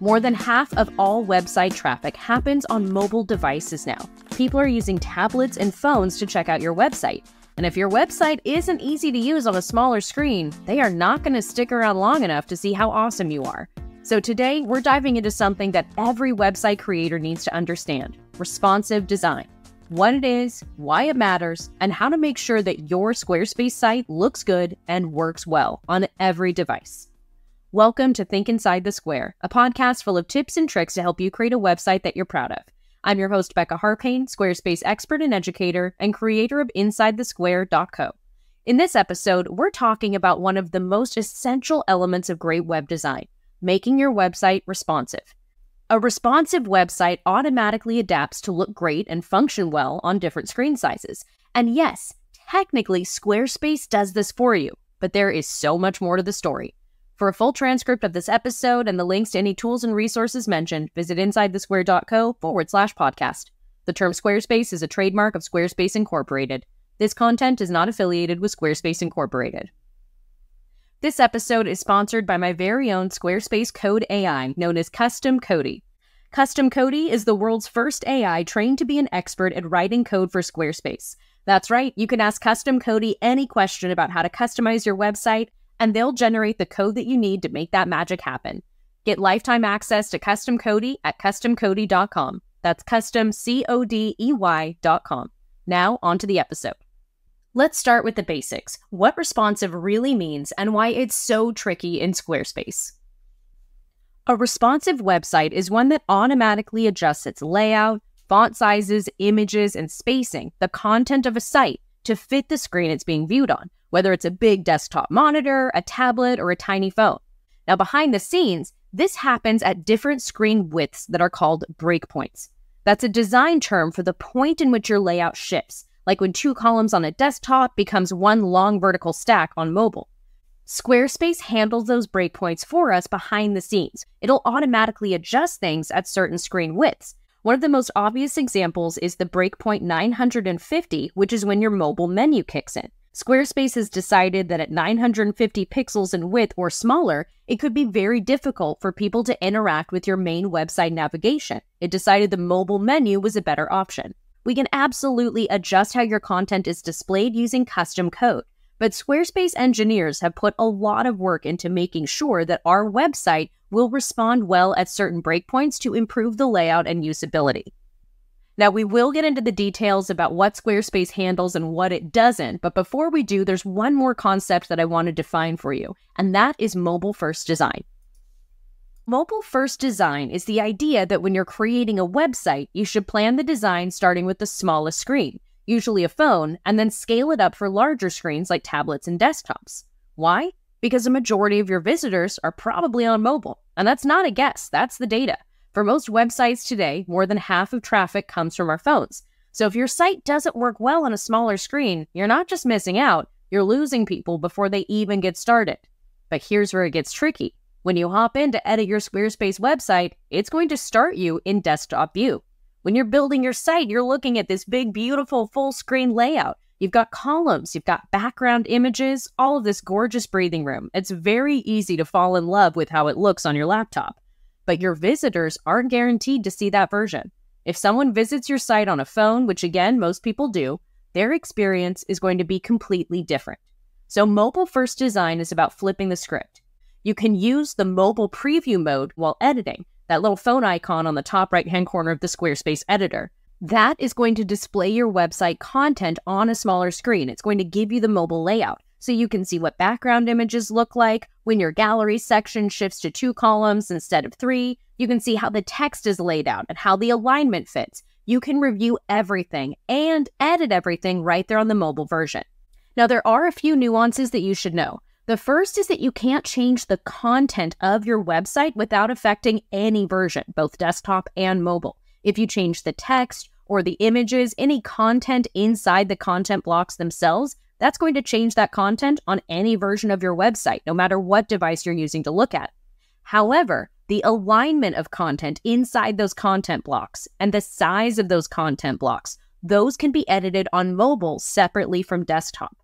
More than half of all website traffic happens on mobile devices now. People are using tablets and phones to check out your website. And if your website isn't easy to use on a smaller screen, they are not going to stick around long enough to see how awesome you are. So today, we're diving into something that every website creator needs to understand responsive design. What it is, why it matters, and how to make sure that your Squarespace site looks good and works well on every device. Welcome to Think Inside the Square, a podcast full of tips and tricks to help you create a website that you're proud of. I'm your host, Becca Harpain, Squarespace expert and educator, and creator of InsideTheSquare.co. In this episode, we're talking about one of the most essential elements of great web design making your website responsive. A responsive website automatically adapts to look great and function well on different screen sizes. And yes, technically, Squarespace does this for you, but there is so much more to the story. For a full transcript of this episode and the links to any tools and resources mentioned, visit insidethesquare.co forward slash podcast. The term Squarespace is a trademark of Squarespace Incorporated. This content is not affiliated with Squarespace Incorporated. This episode is sponsored by my very own Squarespace Code AI, known as Custom Codey. Custom Codey is the world's first AI trained to be an expert at writing code for Squarespace. That's right, you can ask Custom Codey any question about how to customize your website, and they'll generate the code that you need to make that magic happen. Get lifetime access to Custom Codey at customcodey.com. That's custom, C O D E Y.com. Now, on to the episode. Let's start with the basics what responsive really means and why it's so tricky in Squarespace. A responsive website is one that automatically adjusts its layout, font sizes, images, and spacing, the content of a site, to fit the screen it's being viewed on whether it's a big desktop monitor, a tablet, or a tiny phone. Now, behind the scenes, this happens at different screen widths that are called breakpoints. That's a design term for the point in which your layout shifts, like when two columns on a desktop becomes one long vertical stack on mobile. Squarespace handles those breakpoints for us behind the scenes. It'll automatically adjust things at certain screen widths. One of the most obvious examples is the breakpoint 950, which is when your mobile menu kicks in. Squarespace has decided that at 950 pixels in width or smaller, it could be very difficult for people to interact with your main website navigation. It decided the mobile menu was a better option. We can absolutely adjust how your content is displayed using custom code, but Squarespace engineers have put a lot of work into making sure that our website will respond well at certain breakpoints to improve the layout and usability. Now, we will get into the details about what Squarespace handles and what it doesn't, but before we do, there's one more concept that I want to define for you, and that is mobile first design. Mobile first design is the idea that when you're creating a website, you should plan the design starting with the smallest screen, usually a phone, and then scale it up for larger screens like tablets and desktops. Why? Because a majority of your visitors are probably on mobile. And that's not a guess, that's the data. For most websites today, more than half of traffic comes from our phones. So if your site doesn't work well on a smaller screen, you're not just missing out, you're losing people before they even get started. But here's where it gets tricky. When you hop in to edit your Squarespace website, it's going to start you in desktop view. When you're building your site, you're looking at this big, beautiful full screen layout. You've got columns, you've got background images, all of this gorgeous breathing room. It's very easy to fall in love with how it looks on your laptop but your visitors aren't guaranteed to see that version. If someone visits your site on a phone, which again, most people do, their experience is going to be completely different. So, mobile first design is about flipping the script. You can use the mobile preview mode while editing, that little phone icon on the top right hand corner of the Squarespace editor. That is going to display your website content on a smaller screen. It's going to give you the mobile layout so you can see what background images look like. When your gallery section shifts to two columns instead of three, you can see how the text is laid out and how the alignment fits. You can review everything and edit everything right there on the mobile version. Now, there are a few nuances that you should know. The first is that you can't change the content of your website without affecting any version, both desktop and mobile. If you change the text or the images, any content inside the content blocks themselves, that's going to change that content on any version of your website, no matter what device you're using to look at. However, the alignment of content inside those content blocks and the size of those content blocks, those can be edited on mobile separately from desktop.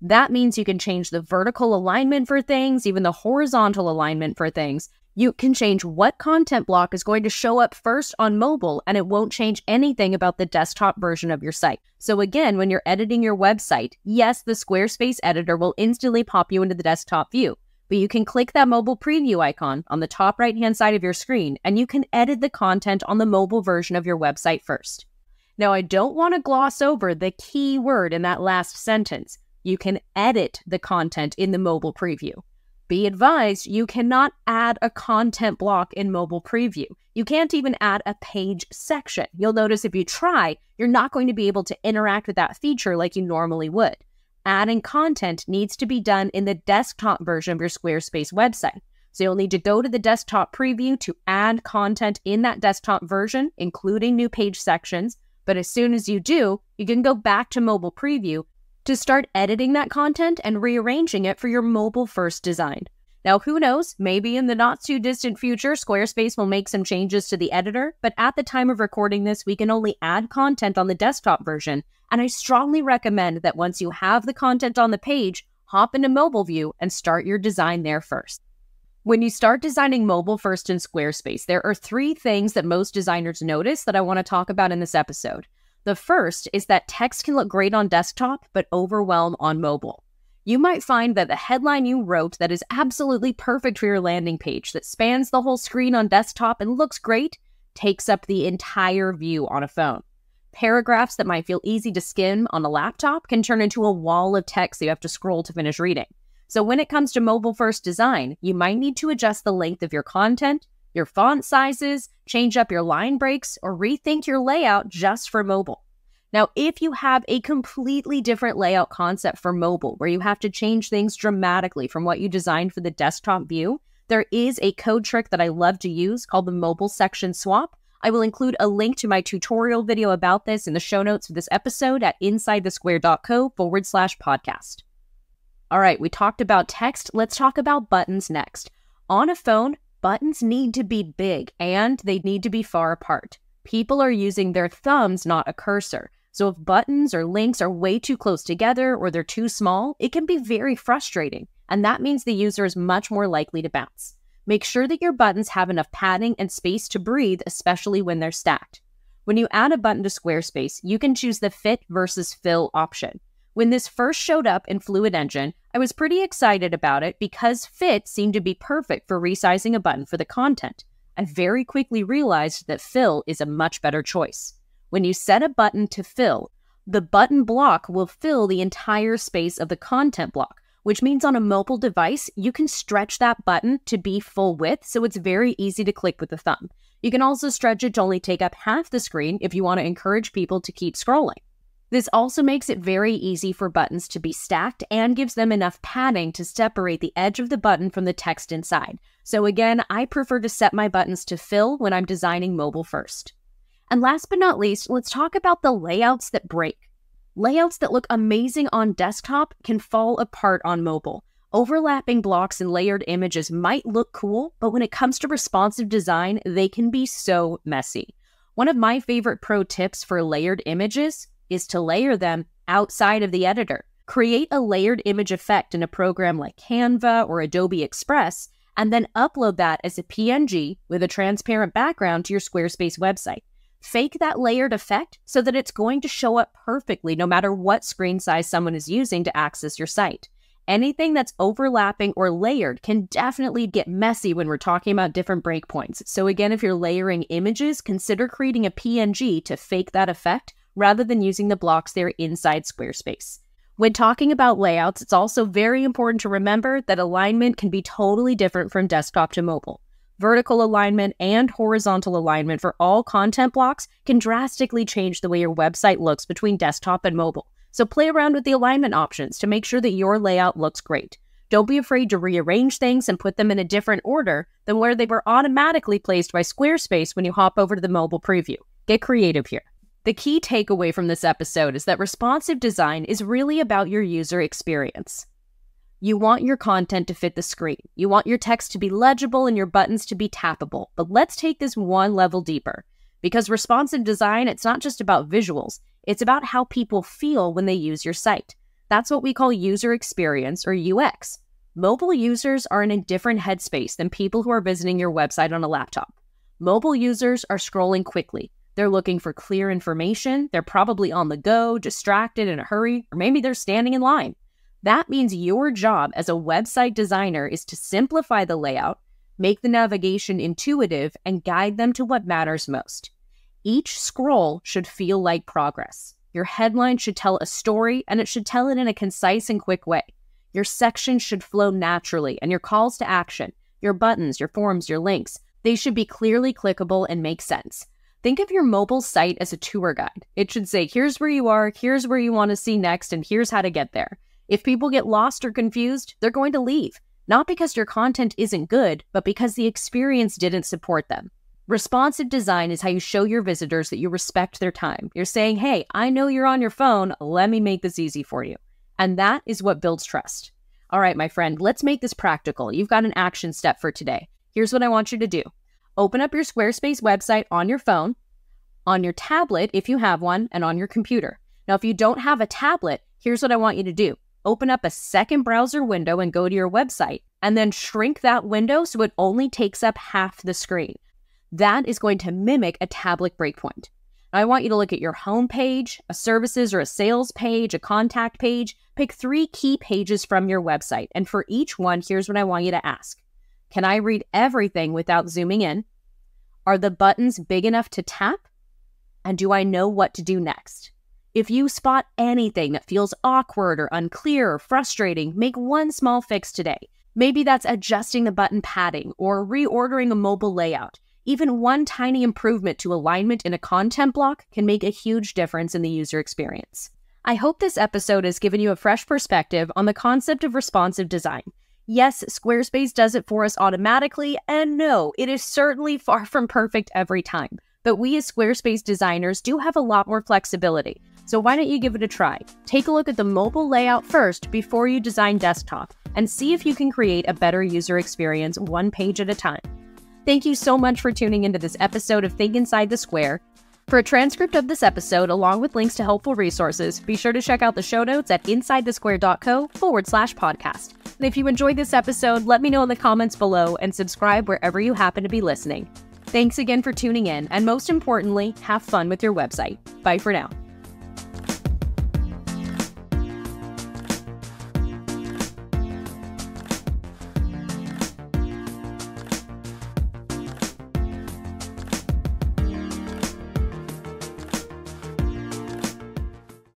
That means you can change the vertical alignment for things, even the horizontal alignment for things. You can change what content block is going to show up first on mobile, and it won't change anything about the desktop version of your site. So, again, when you're editing your website, yes, the Squarespace editor will instantly pop you into the desktop view, but you can click that mobile preview icon on the top right hand side of your screen, and you can edit the content on the mobile version of your website first. Now, I don't want to gloss over the key word in that last sentence. You can edit the content in the mobile preview. Be advised, you cannot add a content block in mobile preview. You can't even add a page section. You'll notice if you try, you're not going to be able to interact with that feature like you normally would. Adding content needs to be done in the desktop version of your Squarespace website. So you'll need to go to the desktop preview to add content in that desktop version, including new page sections. But as soon as you do, you can go back to mobile preview to start editing that content and rearranging it for your mobile first design. Now, who knows? Maybe in the not too distant future, Squarespace will make some changes to the editor, but at the time of recording this, we can only add content on the desktop version. And I strongly recommend that once you have the content on the page, hop into mobile view and start your design there first. When you start designing mobile first in Squarespace, there are three things that most designers notice that I want to talk about in this episode. The first is that text can look great on desktop, but overwhelm on mobile. You might find that the headline you wrote that is absolutely perfect for your landing page, that spans the whole screen on desktop and looks great, takes up the entire view on a phone. Paragraphs that might feel easy to skim on a laptop can turn into a wall of text that you have to scroll to finish reading. So, when it comes to mobile first design, you might need to adjust the length of your content, your font sizes, change up your line breaks, or rethink your layout just for mobile. Now, if you have a completely different layout concept for mobile, where you have to change things dramatically from what you designed for the desktop view, there is a code trick that I love to use called the mobile section swap. I will include a link to my tutorial video about this in the show notes for this episode at insidethesquare.co forward slash podcast. All right, we talked about text. Let's talk about buttons next. On a phone, buttons need to be big and they need to be far apart. People are using their thumbs, not a cursor. So if buttons or links are way too close together or they're too small, it can be very frustrating. And that means the user is much more likely to bounce. Make sure that your buttons have enough padding and space to breathe, especially when they're stacked. When you add a button to Squarespace, you can choose the fit versus fill option. When this first showed up in Fluid Engine, I was pretty excited about it because fit seemed to be perfect for resizing a button for the content. I very quickly realized that fill is a much better choice. When you set a button to fill, the button block will fill the entire space of the content block, which means on a mobile device, you can stretch that button to be full width, so it's very easy to click with the thumb. You can also stretch it to only take up half the screen if you want to encourage people to keep scrolling. This also makes it very easy for buttons to be stacked and gives them enough padding to separate the edge of the button from the text inside. So again, I prefer to set my buttons to fill when I'm designing mobile first. And last but not least, let's talk about the layouts that break. Layouts that look amazing on desktop can fall apart on mobile. Overlapping blocks and layered images might look cool, but when it comes to responsive design, they can be so messy. One of my favorite pro tips for layered images is to layer them outside of the editor. Create a layered image effect in a program like Canva or Adobe Express, and then upload that as a PNG with a transparent background to your Squarespace website. Fake that layered effect so that it's going to show up perfectly no matter what screen size someone is using to access your site. Anything that's overlapping or layered can definitely get messy when we're talking about different breakpoints. So, again, if you're layering images, consider creating a PNG to fake that effect rather than using the blocks there inside Squarespace. When talking about layouts, it's also very important to remember that alignment can be totally different from desktop to mobile. Vertical alignment and horizontal alignment for all content blocks can drastically change the way your website looks between desktop and mobile. So play around with the alignment options to make sure that your layout looks great. Don't be afraid to rearrange things and put them in a different order than where they were automatically placed by Squarespace when you hop over to the mobile preview. Get creative here. The key takeaway from this episode is that responsive design is really about your user experience. You want your content to fit the screen. You want your text to be legible and your buttons to be tappable. But let's take this one level deeper. Because responsive design, it's not just about visuals, it's about how people feel when they use your site. That's what we call user experience or UX. Mobile users are in a different headspace than people who are visiting your website on a laptop. Mobile users are scrolling quickly. They're looking for clear information. They're probably on the go, distracted, in a hurry, or maybe they're standing in line. That means your job as a website designer is to simplify the layout, make the navigation intuitive, and guide them to what matters most. Each scroll should feel like progress. Your headline should tell a story, and it should tell it in a concise and quick way. Your section should flow naturally, and your calls to action, your buttons, your forms, your links, they should be clearly clickable and make sense. Think of your mobile site as a tour guide. It should say, here's where you are, here's where you want to see next, and here's how to get there. If people get lost or confused, they're going to leave, not because your content isn't good, but because the experience didn't support them. Responsive design is how you show your visitors that you respect their time. You're saying, hey, I know you're on your phone, let me make this easy for you. And that is what builds trust. All right, my friend, let's make this practical. You've got an action step for today. Here's what I want you to do open up your Squarespace website on your phone, on your tablet if you have one, and on your computer. Now, if you don't have a tablet, here's what I want you to do open up a second browser window and go to your website, and then shrink that window so it only takes up half the screen. That is going to mimic a tablet breakpoint. I want you to look at your home page, a services or a sales page, a contact page. Pick three key pages from your website. And for each one, here's what I want you to ask Can I read everything without zooming in? Are the buttons big enough to tap? And do I know what to do next? If you spot anything that feels awkward or unclear or frustrating, make one small fix today. Maybe that's adjusting the button padding or reordering a mobile layout. Even one tiny improvement to alignment in a content block can make a huge difference in the user experience. I hope this episode has given you a fresh perspective on the concept of responsive design. Yes, Squarespace does it for us automatically, and no, it is certainly far from perfect every time. But we as Squarespace designers do have a lot more flexibility. So why don't you give it a try? Take a look at the mobile layout first before you design desktop and see if you can create a better user experience one page at a time. Thank you so much for tuning into this episode of Think Inside the Square. For a transcript of this episode, along with links to helpful resources, be sure to check out the show notes at insidethesquare.co forward slash podcast. And if you enjoyed this episode, let me know in the comments below and subscribe wherever you happen to be listening. Thanks again for tuning in, and most importantly, have fun with your website. Bye for now.